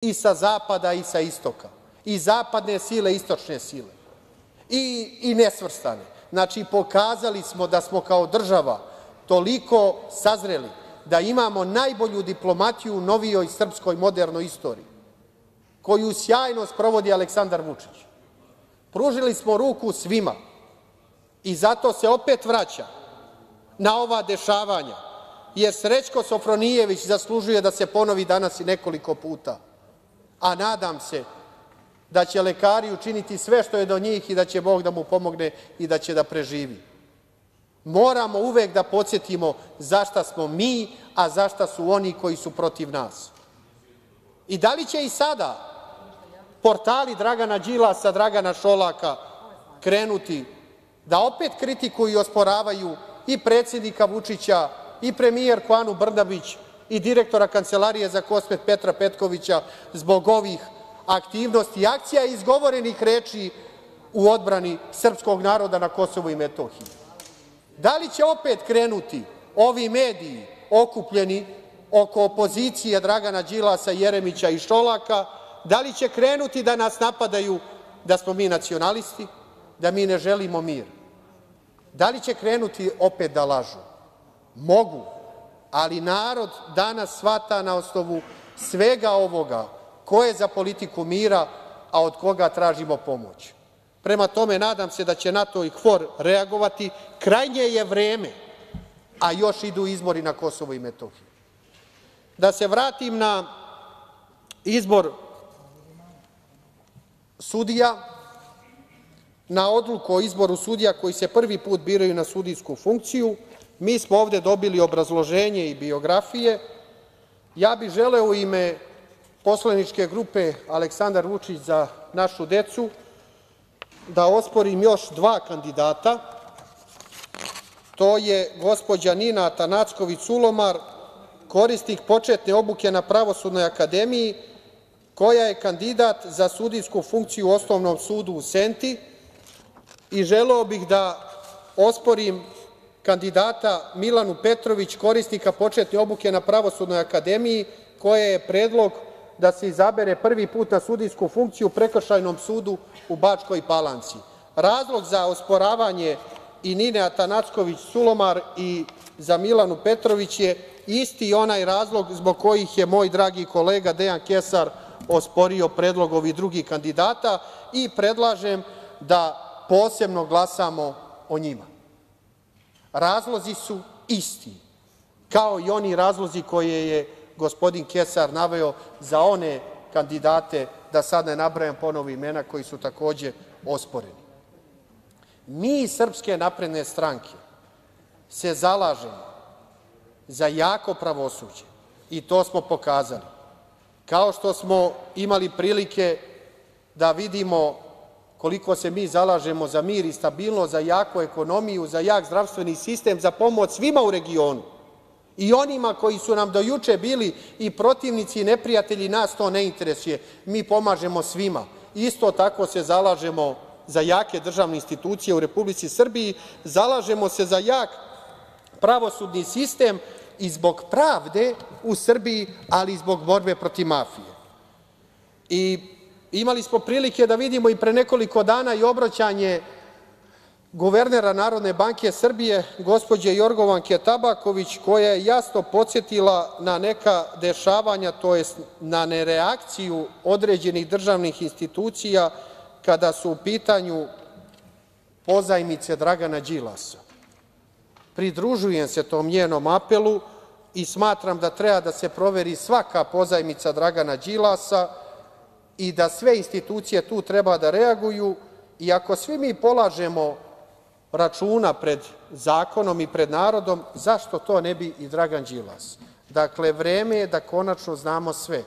i sa zapada i sa istoka, i zapadne sile i istočne sile, i nesvrstane. Znači, pokazali smo da smo kao država toliko sazreli da imamo najbolju diplomatiju u novijoj srpskoj modernoj istoriji, koju sjajno sprovodi Aleksandar Vučić. Pružili smo ruku svima. I zato se opet vraćam na ova dešavanja, jer Srećko Sofronijević zaslužuje da se ponovi danas i nekoliko puta, a nadam se da će lekari učiniti sve što je do njih i da će Bog da mu pomogne i da će da preživi. Moramo uvek da podsetimo za šta smo mi, a za šta su oni koji su protiv nas. I da li će i sada portali Dragana Đilasa, Dragana Šolaka krenuti da opet kritikuju i osporavaju i predsednika Vučića i premijerku Anu Brnabić i direktora Kancelarije za KiM Petra Petkovića zbog ovih aktivnosti i akcija i izgovorenih reči u odbrani srpskog naroda na Kosovu i Metohiji? Da li će opet krenuti ovi mediji okupljeni oko opozicije Dragana Đilasa, Jeremića i Šolaka, da li će krenuti da nas napadaju da smo mi nacionalisti, da mi ne želimo mir? Da li će krenuti opet da lažu? Mogu, ali narod danas shvata na osnovu svega ovoga ko je za politiku mira, a od koga tražimo pomoć. Prema tome, nadam se da će NATO i KFOR reagovati. Krajnje je vreme, a još idu izbori na Kosovu i Metohiji. Da se vratim na izbor sudija, na odluku o izboru sudija koji se prvi put biraju na sudijsku funkciju. Mi smo ovde dobili obrazloženje i biografije. Ja bih želeo u ime poslaničke grupe Aleksandar Vučić – Za našu decu da osporim još dva kandidata. To je gospođa Nina Atanacković Sulomar, korisnik početne obuke na Pravosudnoj akademiji, koja je kandidat za sudijsku funkciju u Osnovnom sudu u Senti i želeo bih da osporim kandidata Milanu Petrović, korisnika početne obuke na Pravosudnoj akademiji, koja je predlog da se izabere prvi put na sudijsku funkciju u Prekršajnom sudu u Bačkoj Palanci. Razlog za osporavanje i Nine Atanacković Sulomar i za Milanu Petrović je isti onaj razlog zbog kojih je moj dragi kolega Dejan Kesar osporio predlog ovih drugih kandidata i predlažem da posebno glasamo o njima. Razlozi su isti, kao i oni razlozi koje je gospodin Kesar naveo za one kandidate, da sad ne nabrajam ponovo imena, koji su takođe osporeni. Mi iz Srpske napredne stranke se zalažemo za jako pravosuđe i to smo pokazali, kao što smo imali prilike da vidimo koliko se mi zalažemo za mir i stabilnost, za jaku ekonomiju, za jak zdravstveni sistem, za pomoć svima u regionu, i onima koji su nam do juče bili i protivnici i neprijatelji, nas to ne interesuje, mi pomažemo svima. Isto tako se zalažemo za jake državne institucije u Republici Srbiji, zalažemo se za jak pravosudni sistem i zbog pravde u Srbiji, ali i zbog borbe protiv mafije. Imali smo prilike da vidimo i pre nekoliko dana i obraćanje guvernera Narodne banke Srbije, gospođe Jorgovanke Tabaković, koja je jasno podsetila na neka dešavanja, tj. na nereakciju određenih državnih institucija kada su u pitanju pozajmice Dragana Đilasa. Pridružujem se tom njenom apelu i smatram da treba da se proveri svaka pozajmica Dragana Đilasa i da sve institucije tu treba da reaguju. I ako svi mi polažemo računa pred zakonom i pred narodom, zašto to ne bi i Dragan Đilas? Dakle, vreme je da konačno znamo sve.